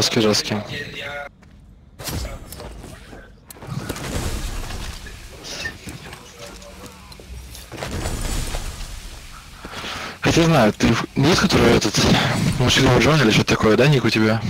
Жесткий, жесткий. Хотя знаю, ты нет, который этот молчаливый Джон или что-то такое, да, ник у тебя?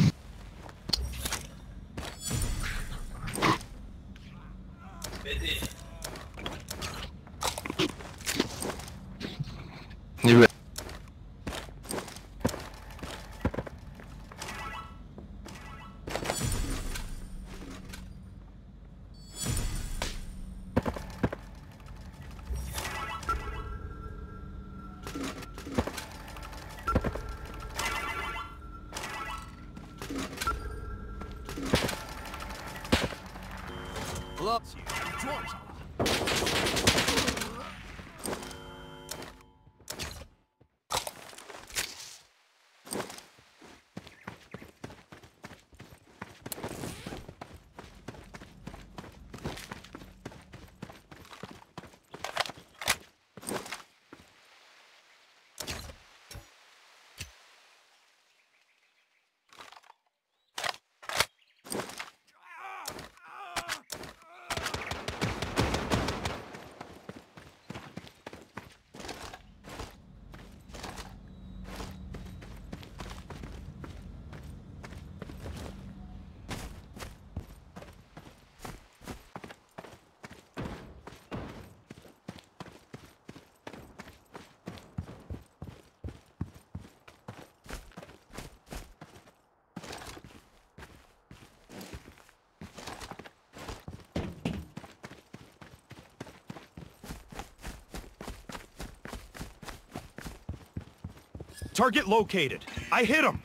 Target located. I hit him.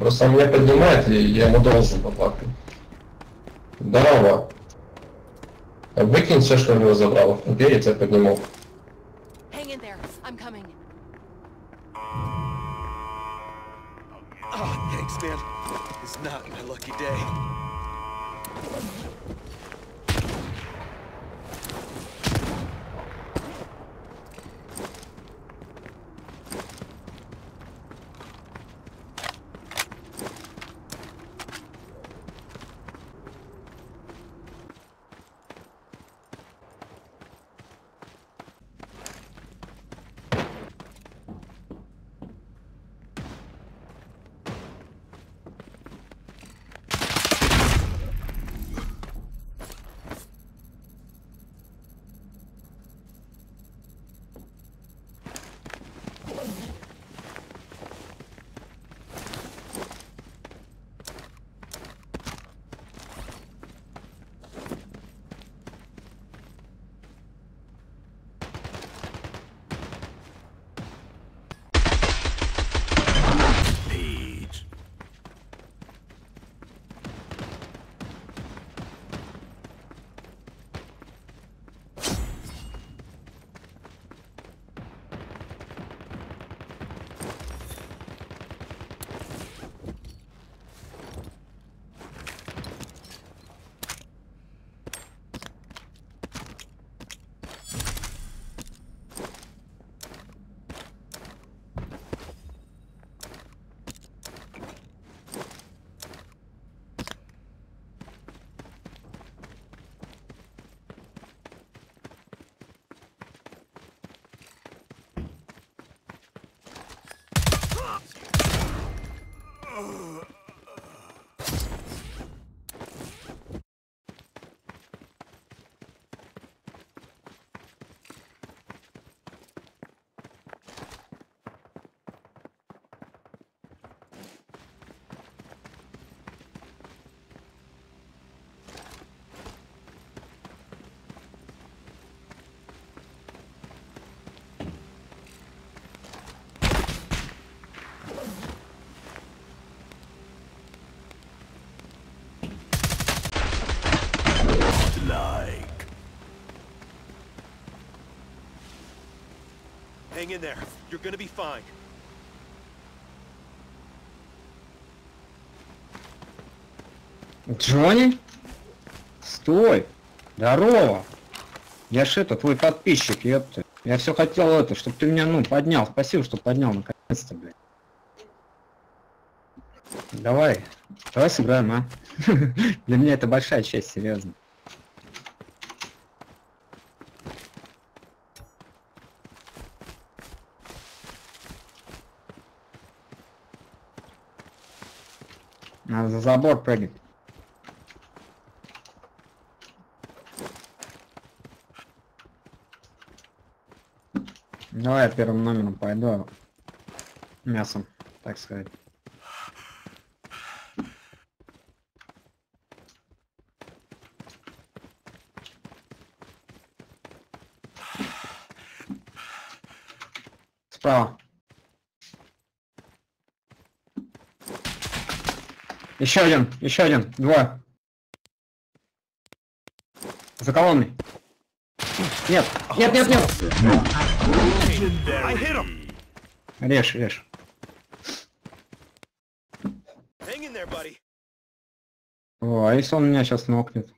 Просто он меня поднимает, и я ему должен поплакать. Здорово. Выкинь все, что у него забрал. Убей, я тебя подниму. Oh, thanks, man. It's not my lucky day. Hang in there. You're gonna be fine. Джонни? Стой! Здорово! Я ж это, твой подписчик, ёпта. Я все хотел это, чтобы ты меня, ну, поднял. Спасибо, что поднял, наконец-то, блядь. Давай, давай сыграем, а? Для меня это большая честь, серьезно. Надо за забор прыгать. Давай я первым номером пойду. Мясом, так сказать. Справа. Еще один, еще один, двое. За колонной. Нет, нет, нет, нет. Режь, режь. О, а если он меня сейчас нокнет?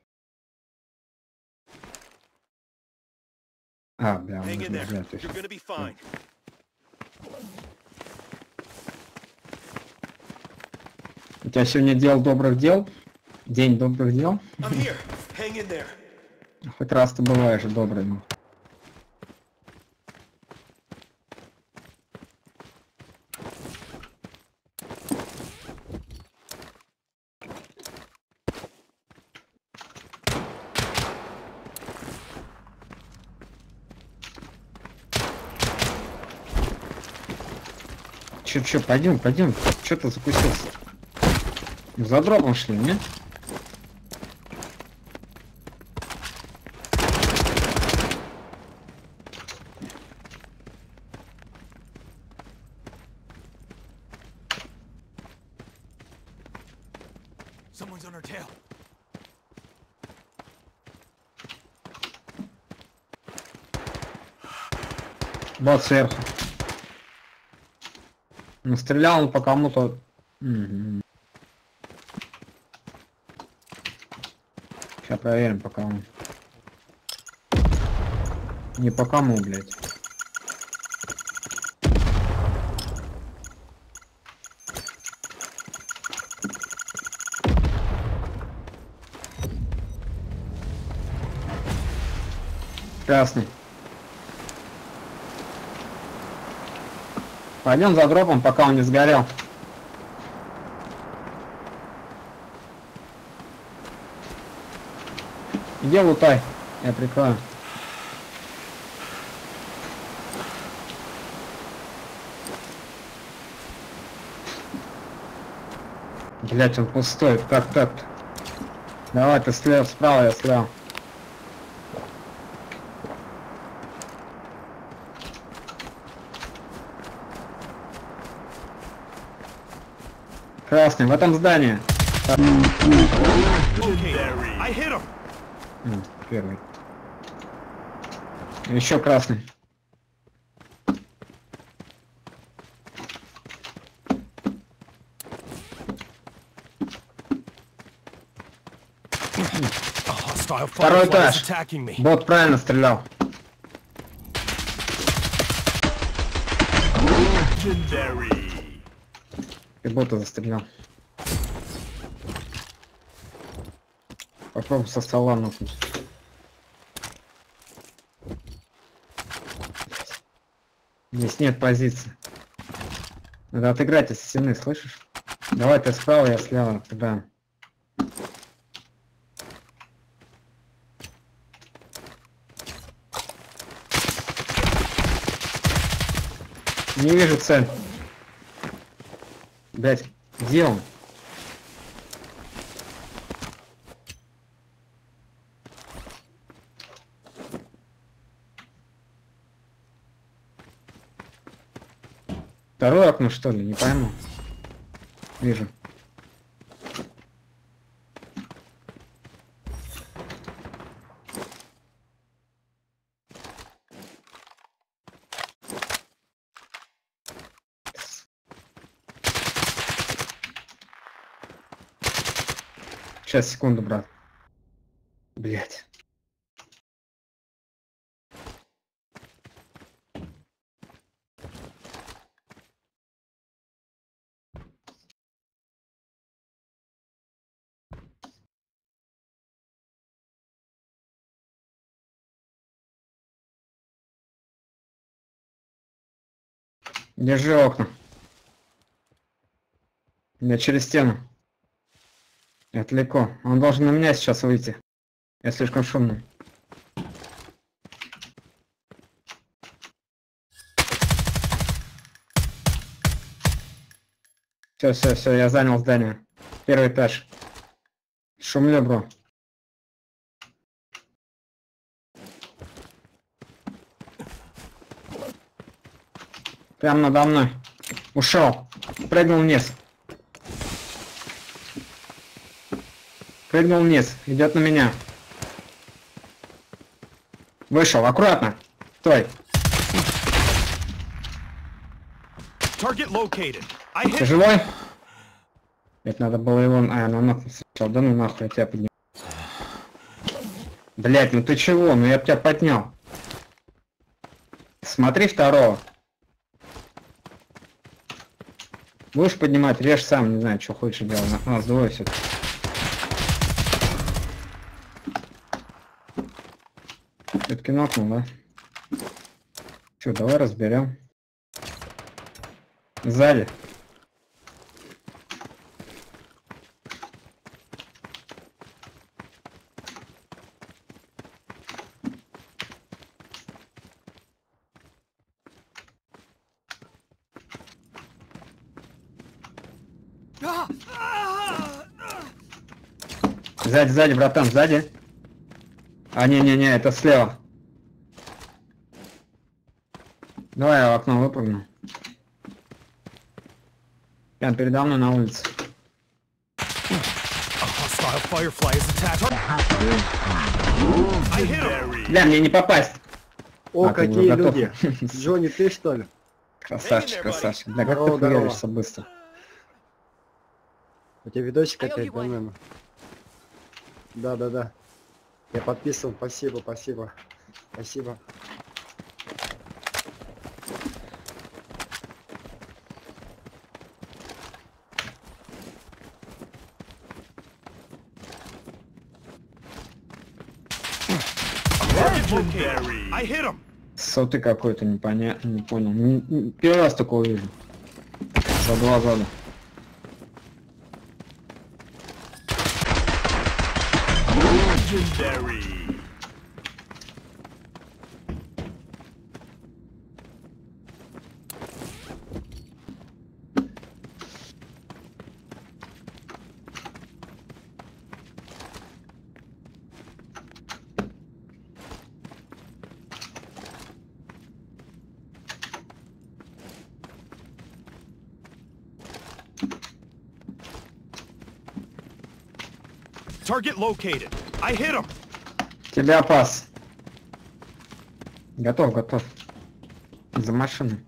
А, бля, он there. бля, то есть- You're gonna be fine. У тебя сегодня дел добрых дел? День добрых дел? Хоть раз ты бываешь добрым. Че, че, пойдем, пойдем. Че ты закусился? За дробом шли, нет? Someone's on our tail. Вот сверху. Стрелял он по кому-то. Сейчас проверим по кому. Не по кому, блядь. Красный. Пойдем за дропом, пока он не сгорел. Иди лутай, я прикрою. Блять, он пустой. Так, так. Давай, ты слева, справа, я слева. Красный, в этом здании. Okay, Первый. Еще красный. Второй этаж. Бот правильно стрелял. И бота застрелил. Попробуй со стола нокнуть. Здесь нет позиции. Надо отыграть из стены, слышишь? Давай ты справа, я слева отыграем. Не вижу цель. Блять, где он? Второе окно что ли? Не пойму. Вижу. Сейчас, секунду, брат. Блять. Держи окна. Я через стену. Я далеко. Он должен на меня сейчас выйти. Я слишком шумный. Все, все, все, я занял здание. Первый этаж. Шумлю, бро. Прям надо мной. Ушел. Прыгнул вниз. Прыгнул вниз. Идет на меня. Вышел. Аккуратно. Стой. Ты живой? Это надо было его... А, ну нахуй сначала. Да ну нахуй, я тебя поднял. Блять, ну ты чего? Ну я тебя поднял. Смотри второго. Будешь поднимать, режь сам, не знаю, что хочешь делать. На- Нас двое все. Все-таки нокнул, да? Че, давай разберем. Сзади. Сзади, сзади, братан, сзади. А, не-не-не, это слева. Давай я в окно выпрыгну. Прям передо мной на улице. Бля, мне не попасть. О, А, какие люди. Джонни, ты что ли? Красавчик, красавчик. Бля, как Здорово, ты здорово. хуяришься быстро. У тебя видосик опять, you да? Да, да. Я подписан, спасибо, спасибо. Спасибо. Target located. I hit him. Соты какой-то непонятно, не понял. Первый раз такого вижу. За два зада. Legendary. Target located. I hit him. Тебя пас. Готов, готов. За машиной.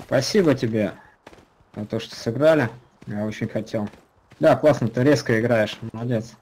Спасибо тебе то, что сыграли. Я очень хотел. Да, классно, ты резко играешь. Молодец.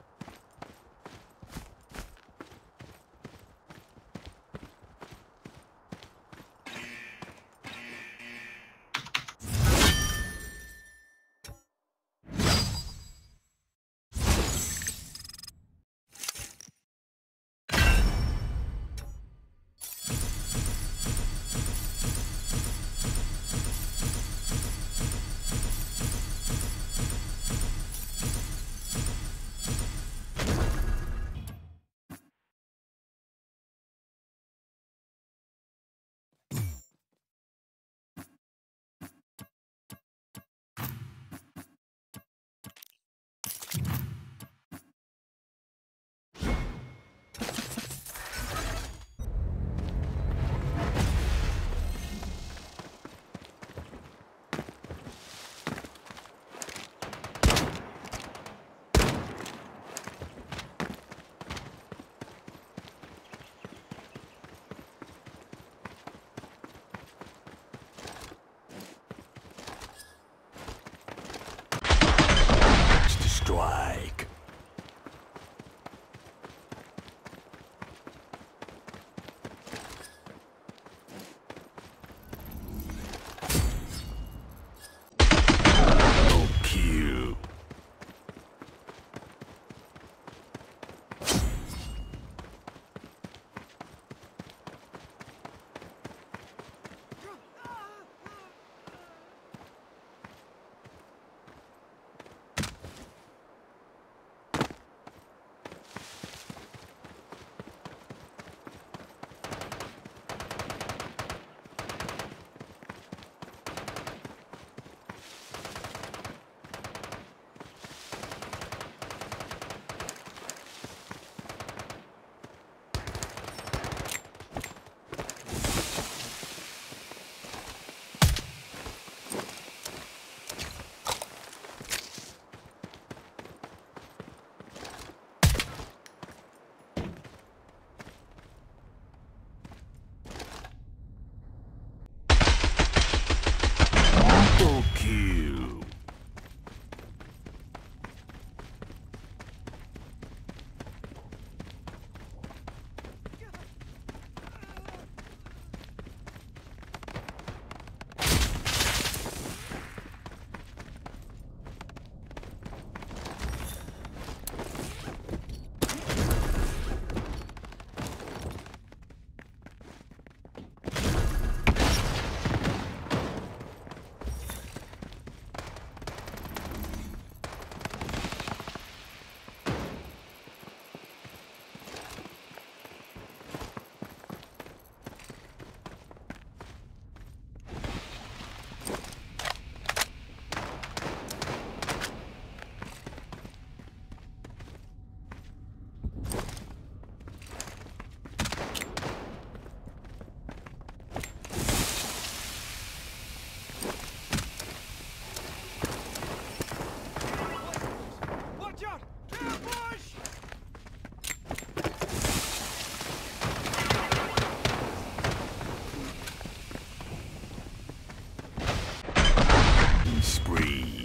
spree.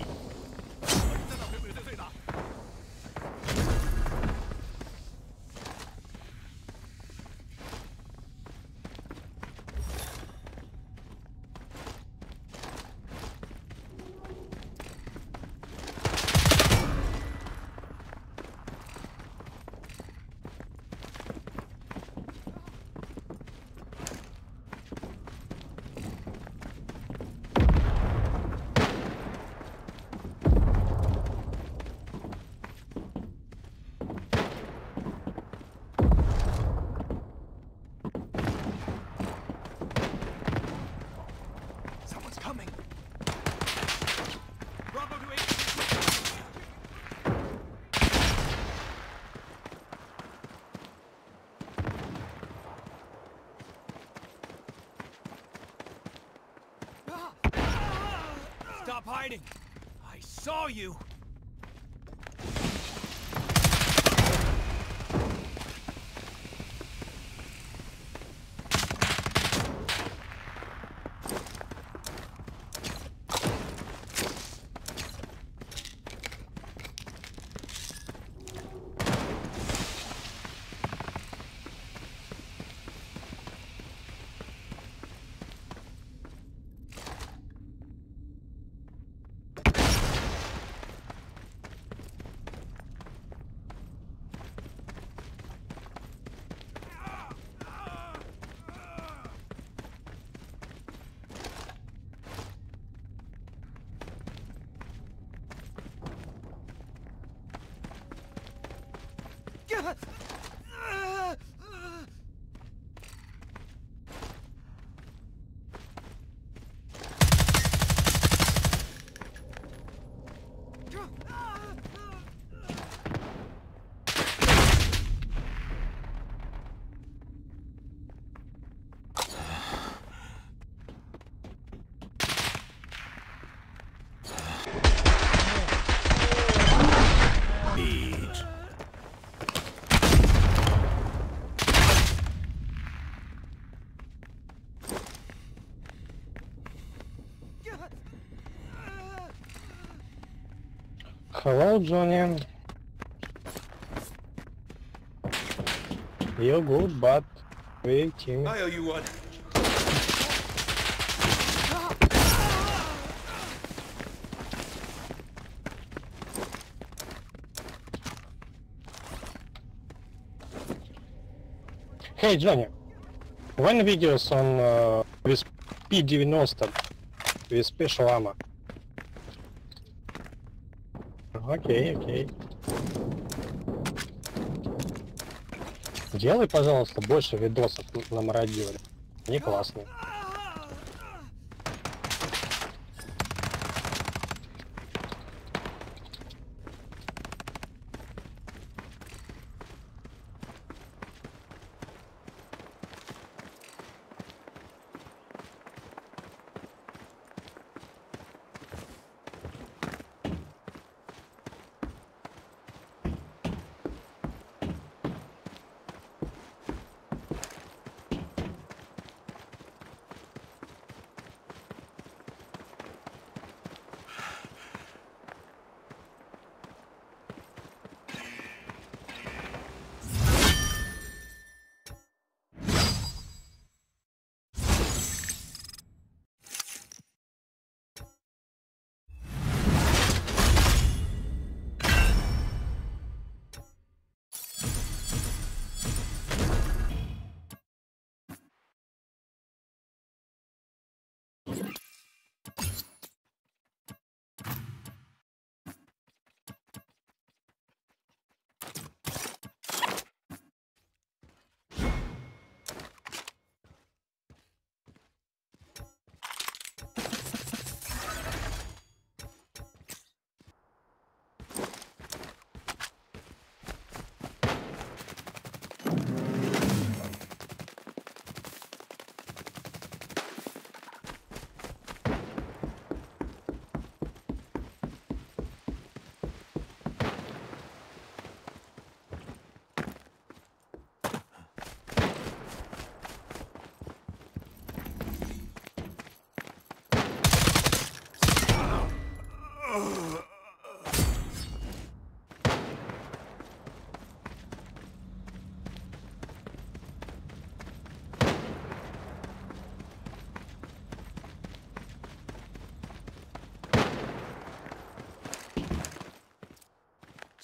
Hiding! I saw you! God. Hello, Johnny. You're good, but waiting. I owe you one. Hey, Johnny. When videos on uh, with P90 with special armor? Окей, окей. Делай, пожалуйста, больше видосов на мародере. Они классные.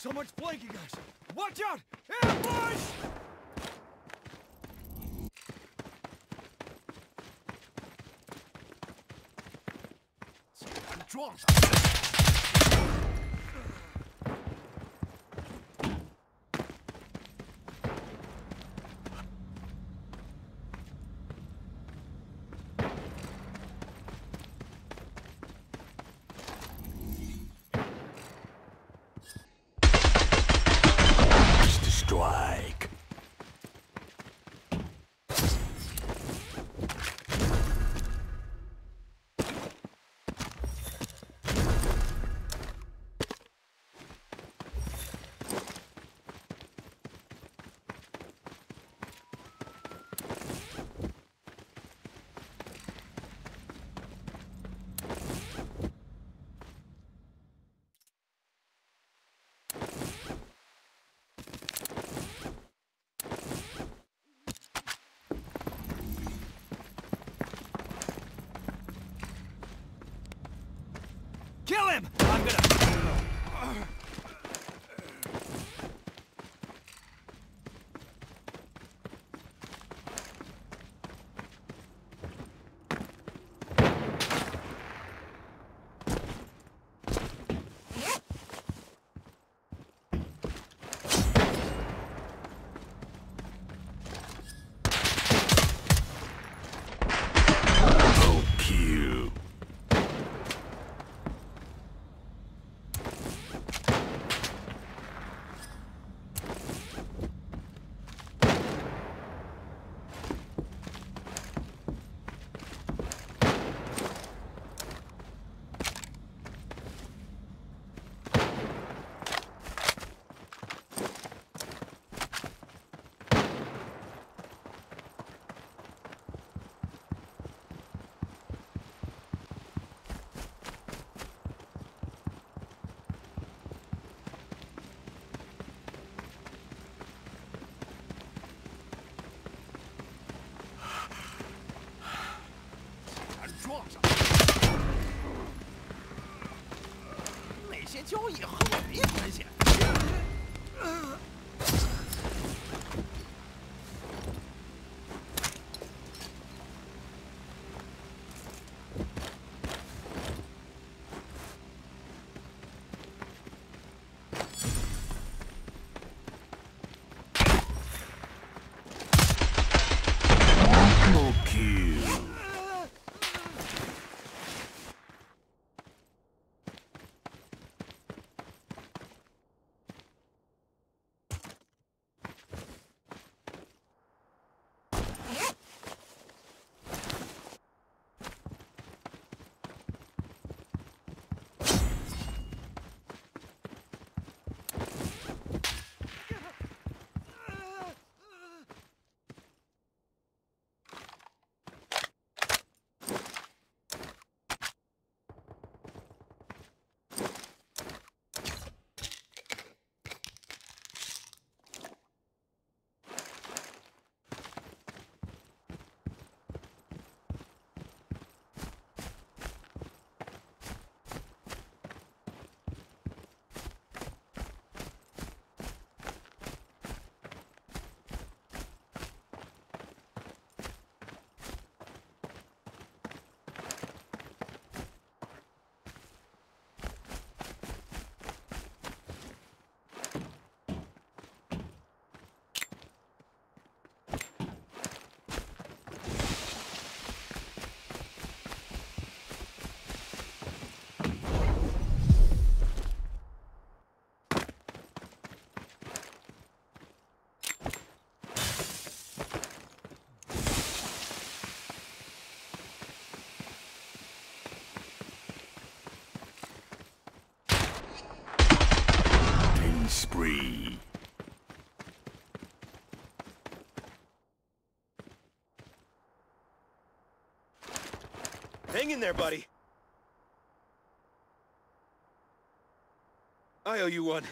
Someone's flanking us! Watch out! Ambush! I'm drunk. 交易和我没关系。Hang in there, buddy. I owe you one.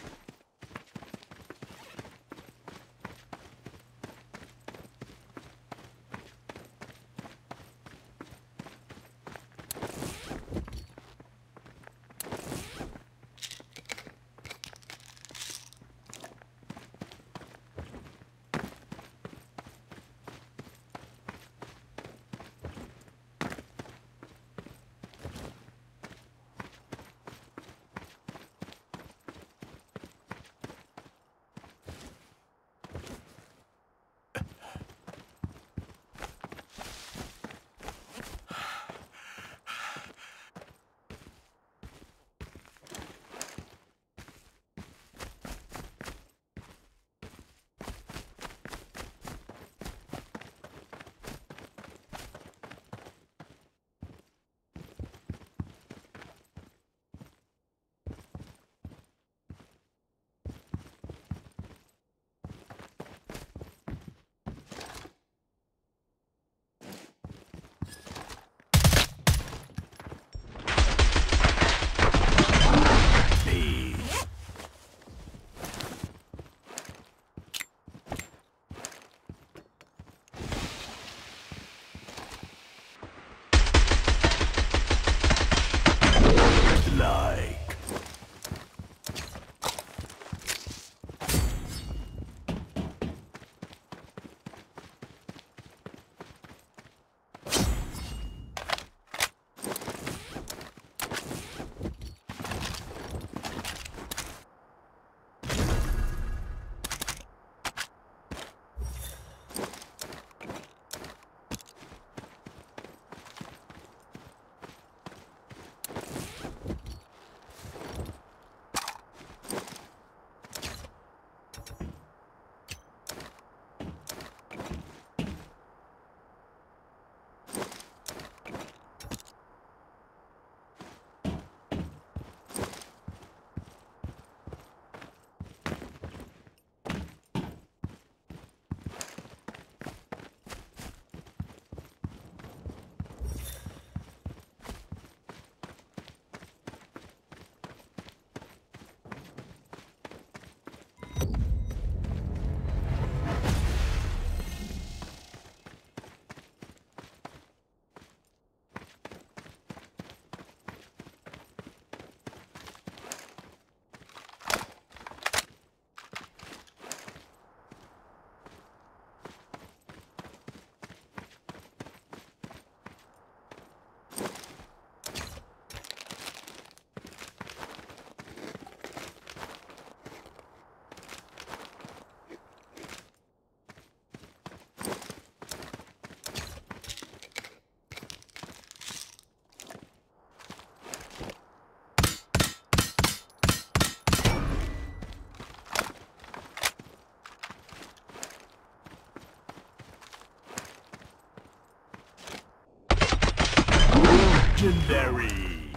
Legendary.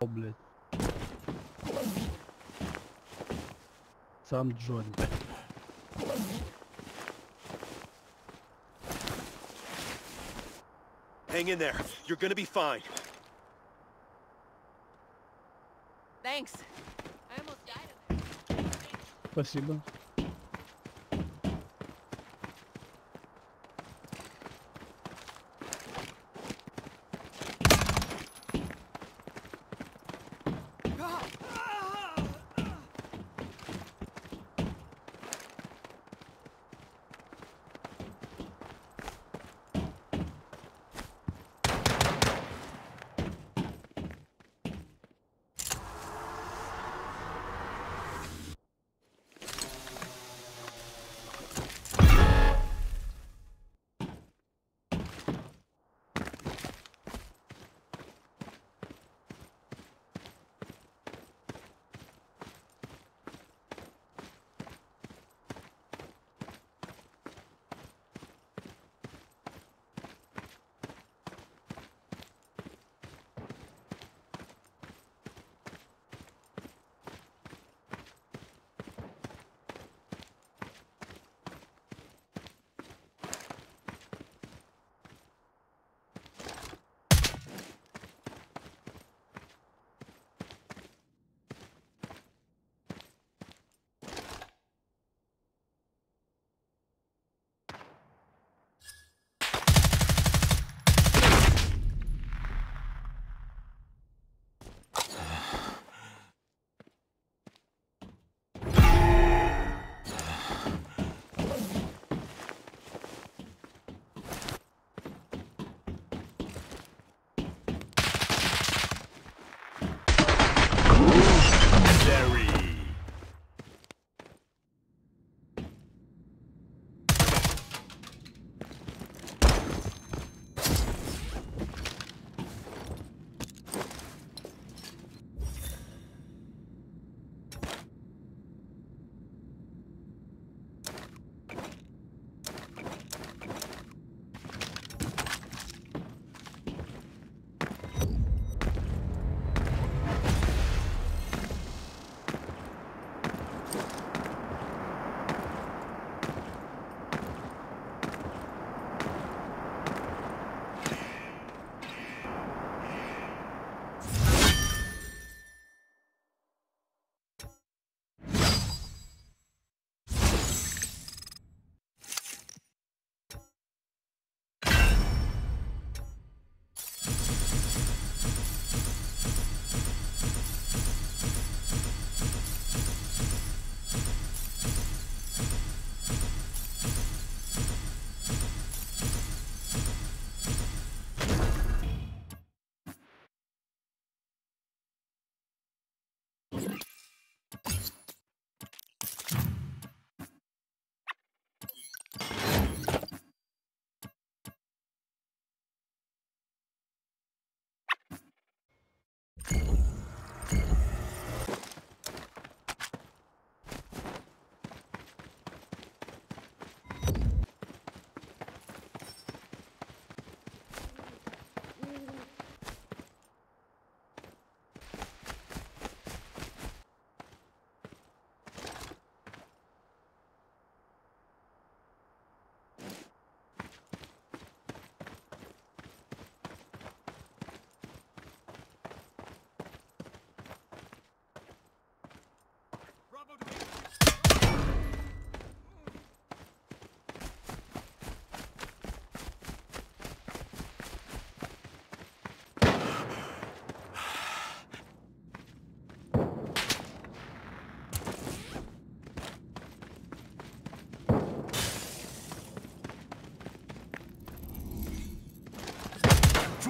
О, блядь. Сам Джон, блядь. Hang in there. You're gonna be fine. Thanks. I almost died of that. Спасибо.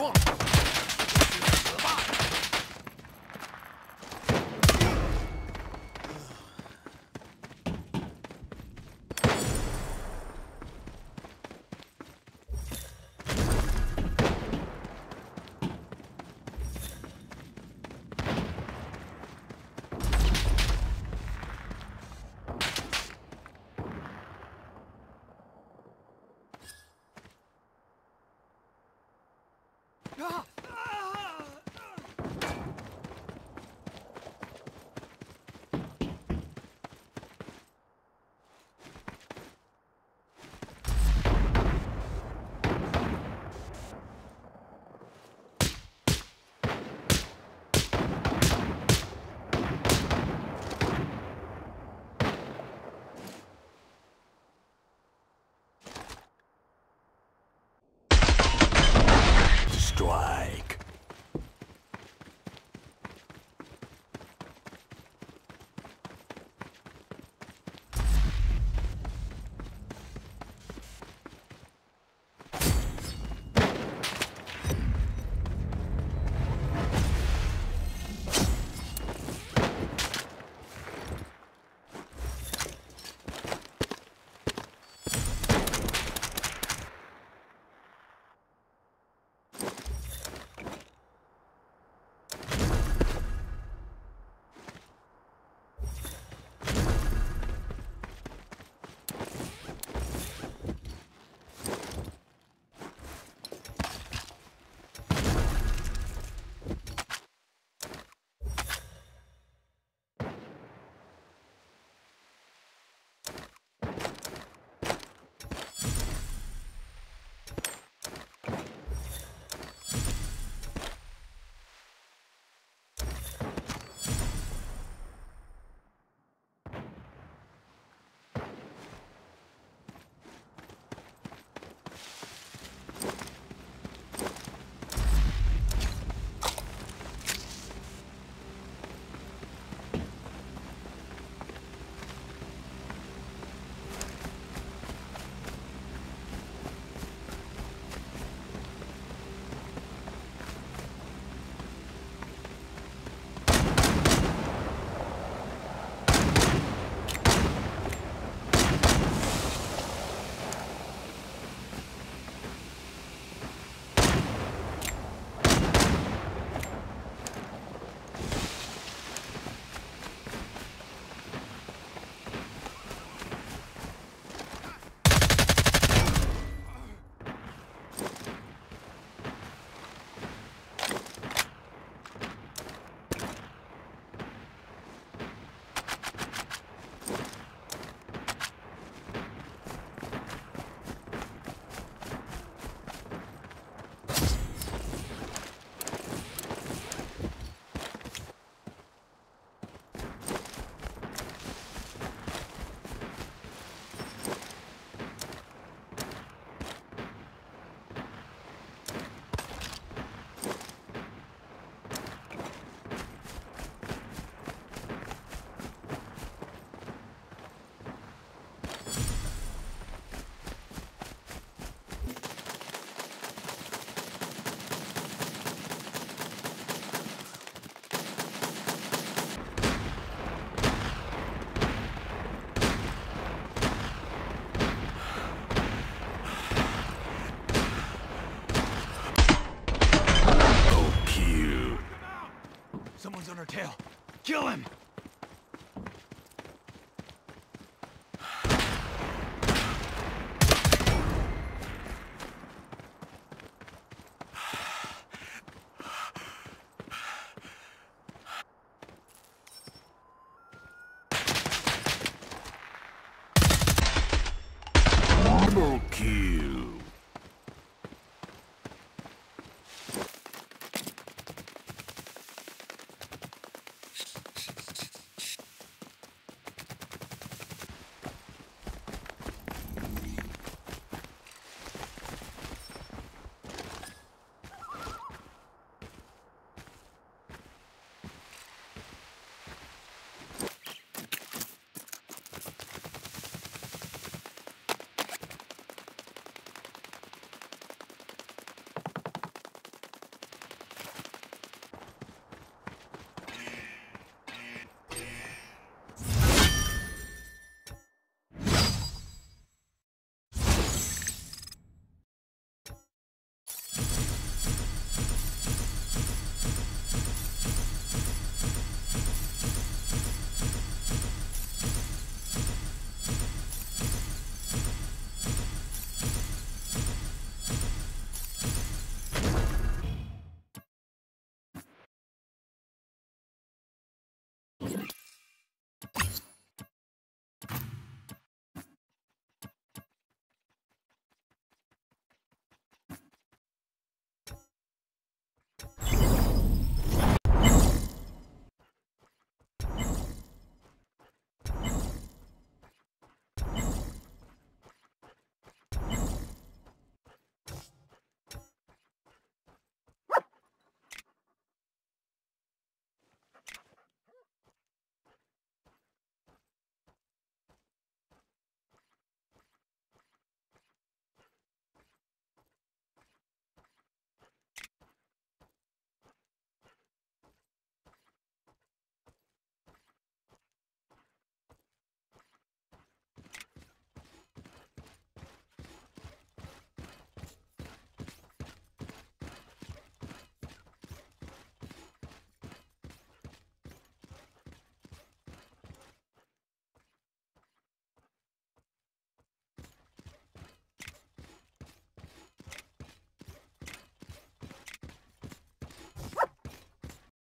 swamp.